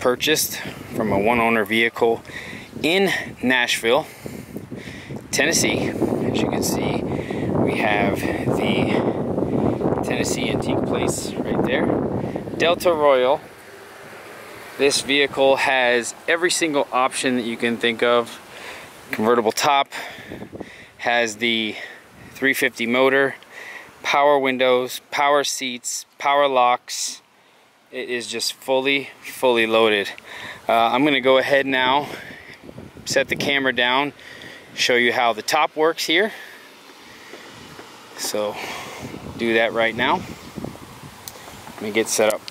purchased from a one owner vehicle in Nashville, Tennessee. As you can see, we have the Tennessee Antique Plate right there. Delta Royale. This vehicle has every single option that you can think of. Convertible top, has the 350 motor, power windows, power seats, power locks. It is just fully, fully loaded. Uh, I'm gonna go ahead now, set the camera down, show you how the top works here. So, do that right now. Let me get set up.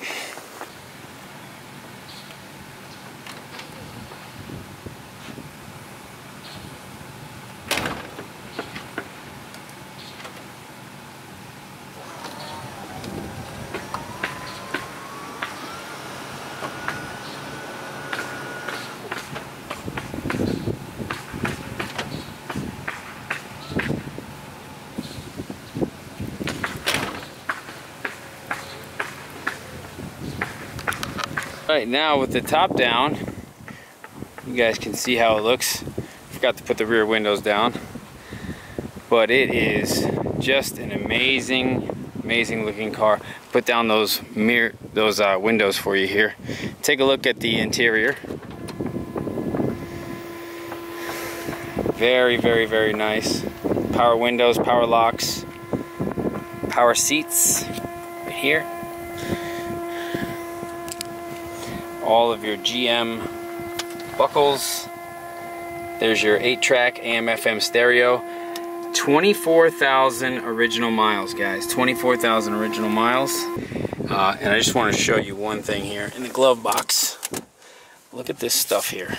Right now with the top down, you guys can see how it looks. Forgot to put the rear windows down. But it is just an amazing, amazing looking car. Put down those mirror, those uh, windows for you here. Take a look at the interior. Very, very, very nice. Power windows, power locks, power seats right here. all of your GM buckles. There's your 8-track AM-FM stereo. 24,000 original miles, guys. 24,000 original miles. Uh, and I just want to show you one thing here in the glove box. Look at this stuff here.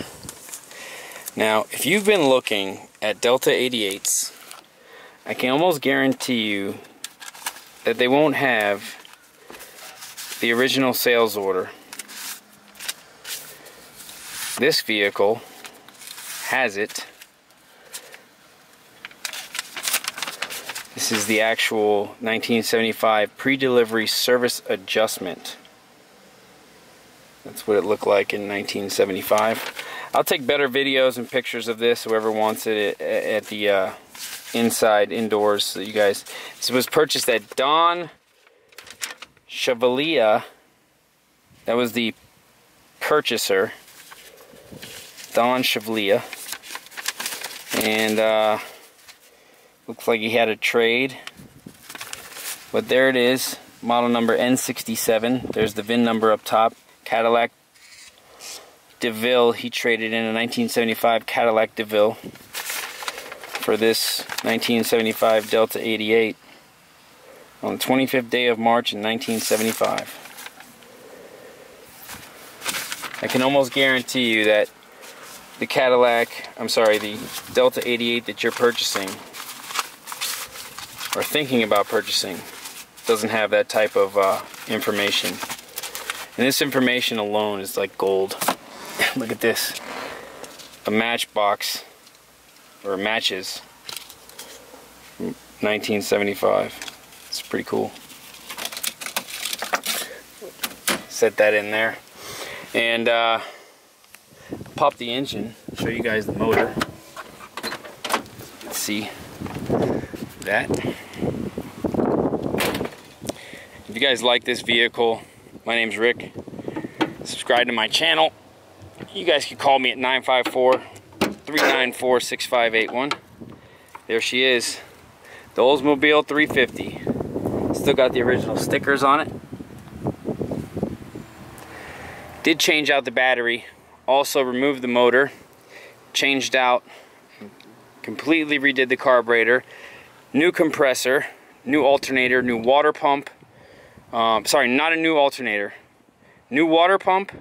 Now, if you've been looking at Delta 88s, I can almost guarantee you that they won't have the original sales order this vehicle has it. This is the actual 1975 pre-delivery service adjustment. That's what it looked like in 1975. I'll take better videos and pictures of this, whoever wants it, at the uh, inside, indoors, so you guys. This was purchased at Don Chevalier. That was the purchaser. Don Chevalier. And uh, looks like he had a trade. But there it is, model number N67. There's the VIN number up top. Cadillac DeVille, he traded in a 1975 Cadillac DeVille for this 1975 Delta 88 on the 25th day of March in 1975. I can almost guarantee you that the Cadillac, I'm sorry, the Delta 88 that you're purchasing or thinking about purchasing doesn't have that type of uh, information. And this information alone is like gold. Look at this. A matchbox or matches 1975. It's pretty cool. Set that in there. And uh, pop the engine, show you guys the motor. Let's see that. If you guys like this vehicle, my name's Rick. Subscribe to my channel. You guys can call me at 954-394-6581. There she is. The Oldsmobile 350. Still got the original stickers on it. Did change out the battery also removed the motor, changed out, completely redid the carburetor, new compressor, new alternator, new water pump. Um, sorry, not a new alternator. New water pump,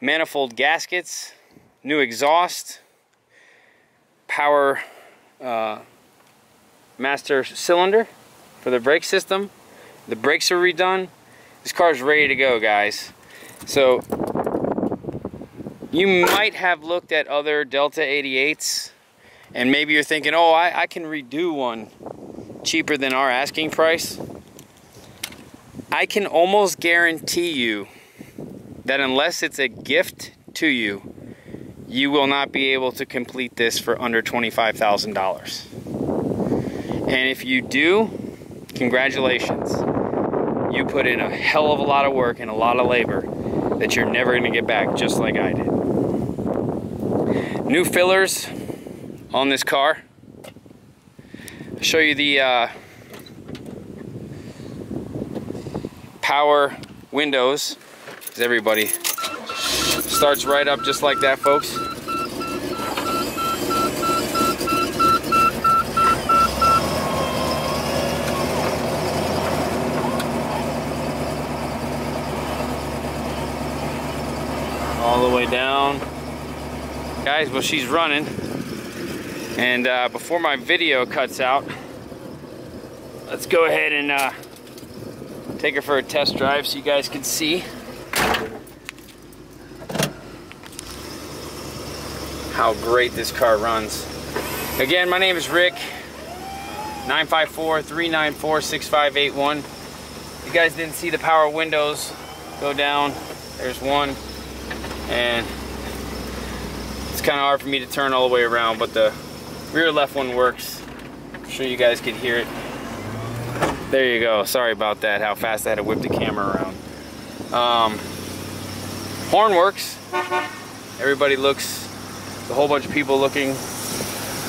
manifold gaskets, new exhaust, power uh, master cylinder for the brake system. The brakes are redone. This car is ready to go, guys. So you might have looked at other Delta 88s and maybe you're thinking, oh, I, I can redo one cheaper than our asking price. I can almost guarantee you that unless it's a gift to you, you will not be able to complete this for under $25,000. And if you do, congratulations. You put in a hell of a lot of work and a lot of labor that you're never gonna get back, just like I did. New fillers on this car. I'll show you the uh, power windows, because everybody starts right up just like that, folks. All the way down. Guys, well, she's running. And uh, before my video cuts out, let's go ahead and uh, take her for a test drive so you guys can see how great this car runs. Again, my name is Rick, 954-394-6581. You guys didn't see the power windows go down. There's one, and it's kind of hard for me to turn all the way around, but the rear left one works. I'm sure you guys can hear it. There you go. Sorry about that, how fast I had to whip the camera around. Um, horn works. Everybody looks a whole bunch of people looking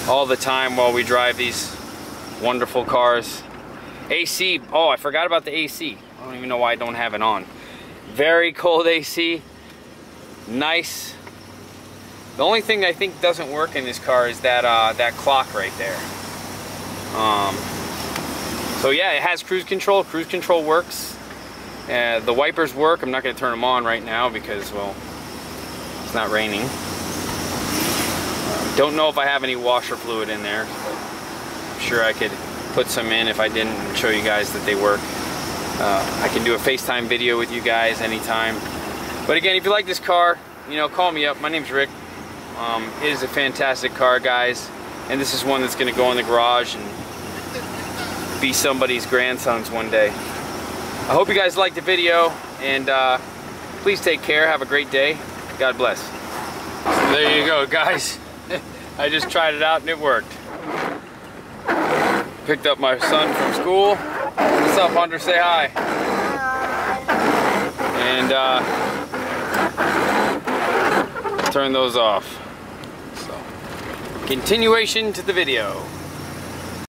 all the time while we drive these wonderful cars. AC, oh, I forgot about the AC. I don't even know why I don't have it on. Very cold AC, nice. The only thing I think doesn't work in this car is that uh, that clock right there. Um, so yeah, it has cruise control. Cruise control works. Uh, the wipers work. I'm not going to turn them on right now because, well, it's not raining. Don't know if I have any washer fluid in there. I'm sure I could put some in if I didn't show you guys that they work. Uh, I can do a FaceTime video with you guys anytime. But again, if you like this car, you know, call me up. My name's Rick. Um, it is a fantastic car, guys. And this is one that's going to go in the garage and be somebody's grandson's one day. I hope you guys liked the video. And uh, please take care. Have a great day. God bless. So there you go, guys. I just tried it out and it worked. Picked up my son from school. What's up, Hunter? Say hi. And uh, turn those off. Continuation to the video.